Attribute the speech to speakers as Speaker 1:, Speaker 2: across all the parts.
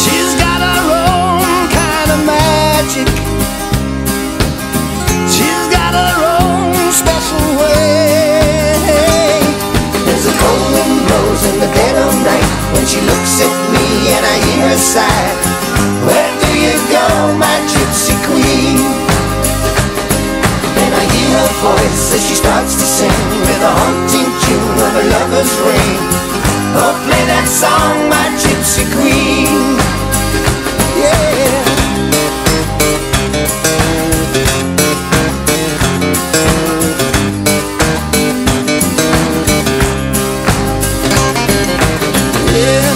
Speaker 1: She's got her own kind of magic. She's got her own special way. There's a cold wind blows in the dead of night when she looks at me and I hear her sigh. Where do you go, my gypsy queen? And I hear her voice as she starts to sing with a haunting tune of a lover's ring. Oh, play that song, my gypsy queen. Yeah.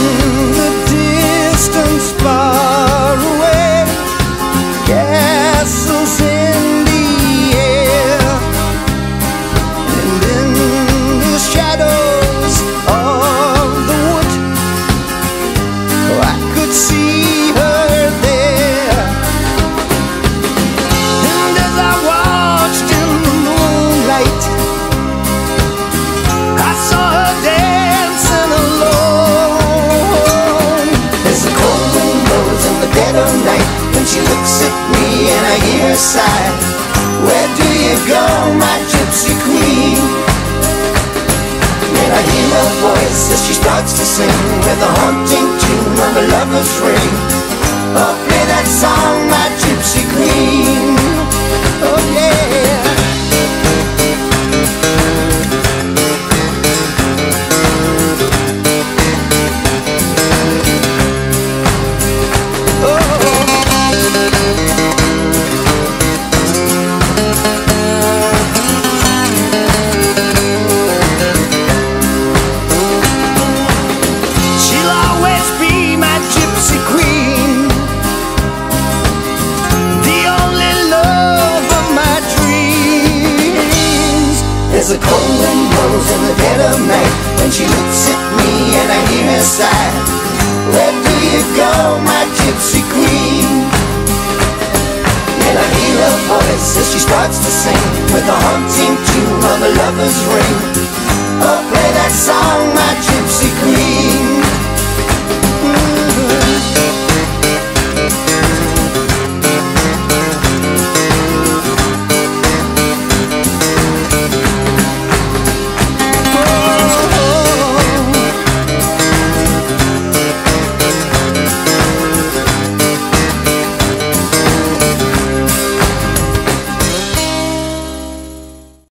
Speaker 1: See her there. And as I watched in the moonlight, I saw her dancing alone. There's a cold wind blows in the dead of night when she looks at me and I hear her sigh. Where do you go, my gypsy queen? Her voice as she starts to sing with a haunting tune of a lover's ring. There's a cold blows in the dead of night when she looks at me and I hear her sigh. Where do you go, my gypsy queen? And I hear her voice as she starts to sing with a haunting tune of a lover's ring. Oh, play that song, my gypsy